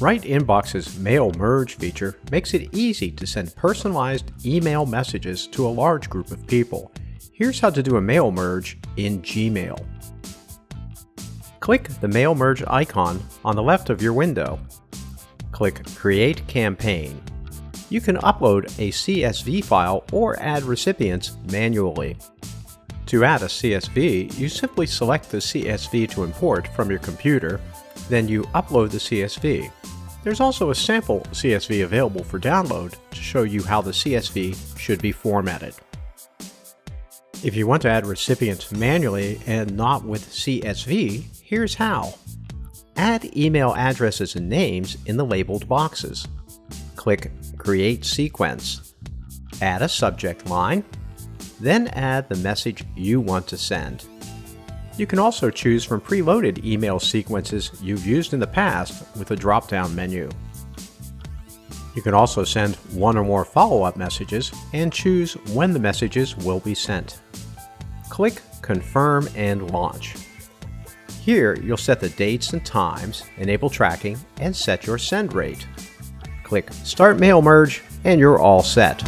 Right Inbox's Mail Merge feature makes it easy to send personalized email messages to a large group of people. Here's how to do a mail merge in Gmail. Click the Mail Merge icon on the left of your window. Click Create Campaign. You can upload a CSV file or add recipients manually. To add a CSV, you simply select the CSV to import from your computer, then you upload the CSV. There's also a sample CSV available for download to show you how the CSV should be formatted. If you want to add recipients manually and not with CSV, here's how. Add email addresses and names in the labeled boxes. Click Create Sequence. Add a subject line, then add the message you want to send. You can also choose from preloaded email sequences you've used in the past with a drop-down menu. You can also send one or more follow-up messages and choose when the messages will be sent. Click Confirm and Launch. Here, you'll set the dates and times, enable tracking, and set your send rate. Click Start Mail Merge, and you're all set.